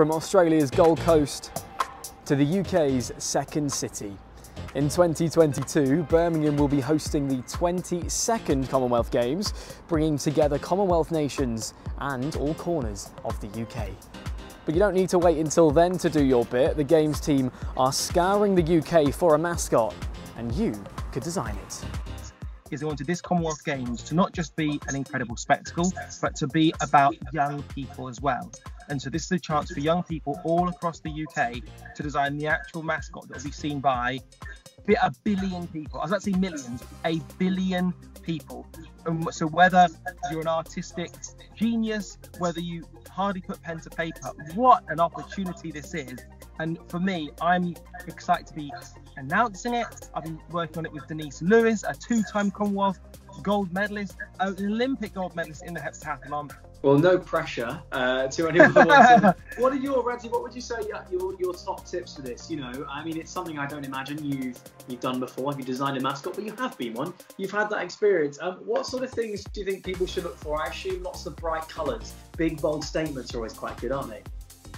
from Australia's Gold Coast to the UK's second city. In 2022, Birmingham will be hosting the 22nd Commonwealth Games, bringing together Commonwealth nations and all corners of the UK. But you don't need to wait until then to do your bit. The Games team are scouring the UK for a mascot, and you could design it is they wanted this Commonwealth Games to not just be an incredible spectacle, but to be about young people as well. And so this is a chance for young people all across the UK to design the actual mascot that will be seen by a billion people. I was about to say millions, a billion people. And so whether you're an artistic genius, whether you hardly put pen to paper, what an opportunity this is. And for me, I'm excited to be announcing it. I've been working on it with Denise Lewis, a two-time Commonwealth gold medalist, an Olympic gold medalist in the heptathlon. Well, no pressure uh, to anyone. what are your, Radzi? What would you say your your top tips for this? You know, I mean, it's something I don't imagine you've you've done before. You designed a mascot, but you have been one. You've had that experience. Um, what sort of things do you think people should look for? I assume lots of bright colours, big bold statements are always quite good, aren't they?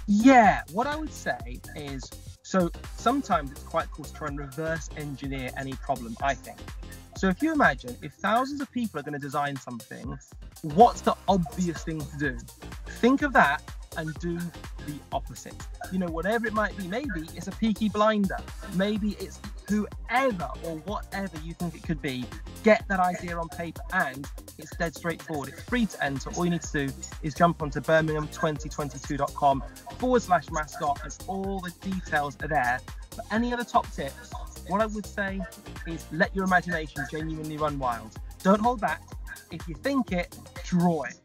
Yeah. What I would say is, so sometimes it's quite cool to try and reverse engineer any problem. I think. So if you imagine if thousands of people are going to design something, what's the obvious thing to do? Think of that and do the opposite. You know, whatever it might be, maybe it's a peaky blinder, maybe it's whoever or whatever you think it could be. Get that idea on paper and it's dead straightforward. It's free to enter. All you need to do is jump onto birmingham2022.com forward slash mascot and all the details are there. But any other top tips, what I would say is let your imagination genuinely run wild. Don't hold back. If you think it, draw it.